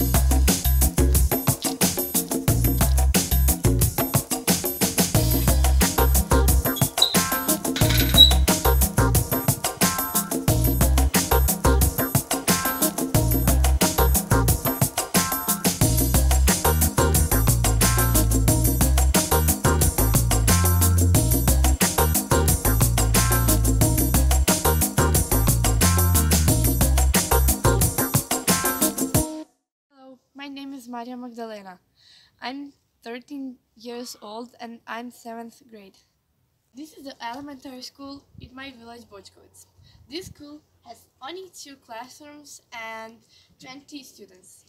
Hello, my name is Marija Magdalena. I'm 13 years old and I'm 7th grade. This is the elementary school in my village, Bočkovic. This school has only two classrooms and 20 students.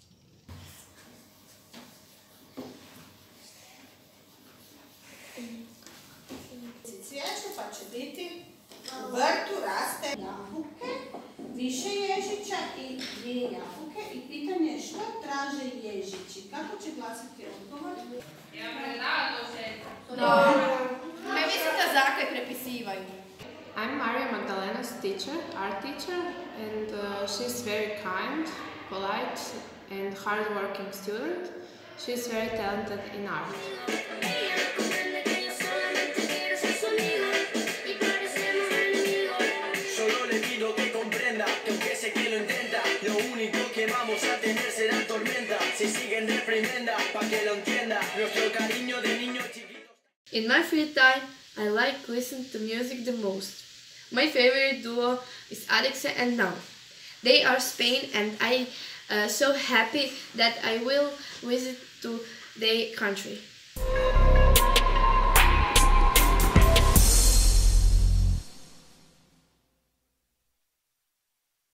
I dvije jabuke i pitanje je što traže ježići. Kako će glasiti odgovor? Ne mislim da zakaj prepisivaju. I'm Marija Magdalena's teacher, art teacher, and uh, she's very kind, polite, and hardworking student. She's very talented in art. Solo le pido que único que vamos a tener será tormenta. Si siguen que lo entienda, nuestro cariño de niños chiquitos. In my free time, I like listen to music the most. My favorite duo is Alexa and Now. They are Spain and I uh, so happy that I will visit to their country.